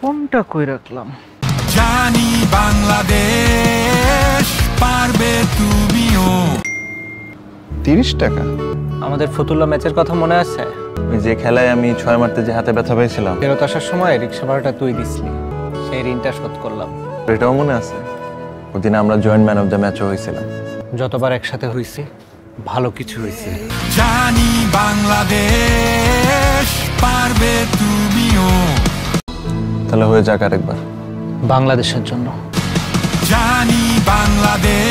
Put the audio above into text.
ফোনটা কই রাখলাম? জানি বাংলাদেশ পারবে তুমিও। তিরিশ টাকা? আমাদের ফতুল্লা ম্যাচের কথা মনে আছে? ওই যে খেলায় আমি ছয় মারতে যে হাতে ব্যথা পেয়েছিলাম। ফেরত আসার সময় রিক্সা ভাড়াটা তুই দিসলি। সেই ঋণটা শোধ করলাম। এটাও মনে আছে? ওদিন আমরা জয়েন্ট ম্যান অফ দ্য ম্যাচও হয়েছিলাম। যতবার একসাথে হইছি ভালো কিছু হয়েছে জানি বাংলাদেশ তাহলে হয়ে যাক আরেকবার। বাংলাদেশের জন্য। জানি বাংলাদেশ